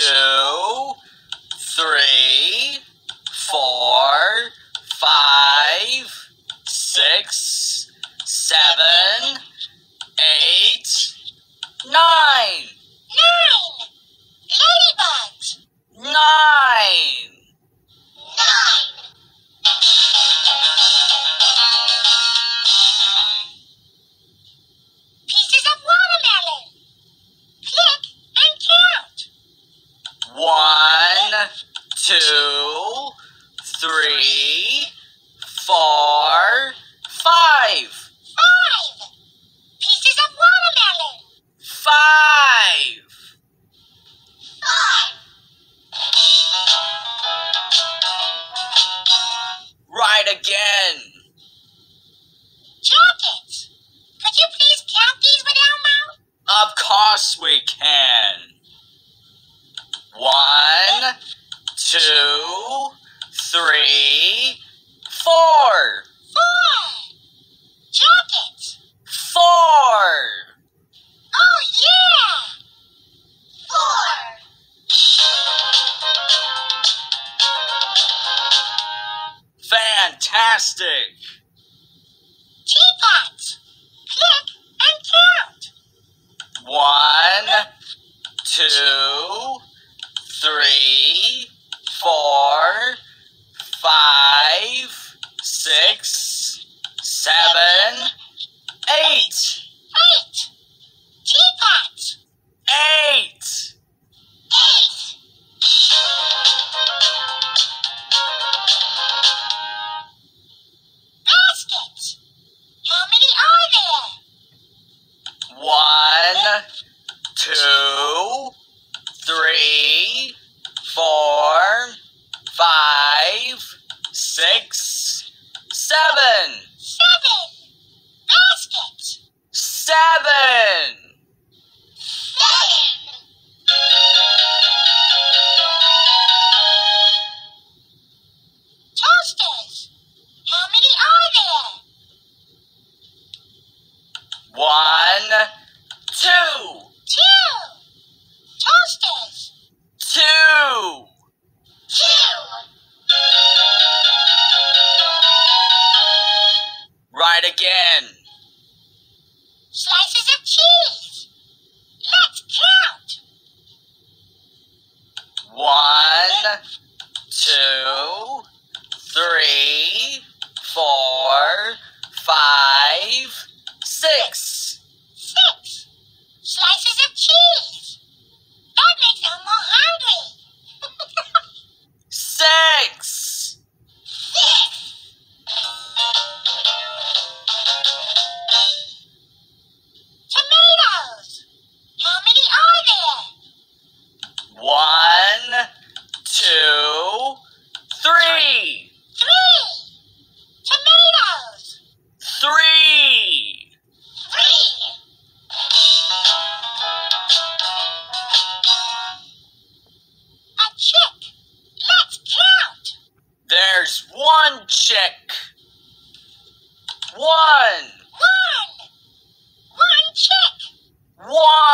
two, three, four, five, six, seven, eight, nine. Nine. Ladybugs. Nine. Two, three, four, five. Five. Pieces of watermelon. Five. Five. Right again. Jackets. Could you please count these with Elmo? Of course we can. One, two, three, four. Four. Jackets. Four. Oh, yeah. Four. Fantastic. Teapots. Click and count. One, two, three, three, four, five, six, seven. Seven. Baskets. Seven. Seven. Toasters. How many are there? One, two, Two. Toasters. Two. Two. Right again. Slices of cheese. Let's count. One, two, three, four, five, six. Six. Slices of cheese. One, two, three. Three. Tomatoes. Three. Three. A chick. Let's count. There's one chick. One. One. One chick. One.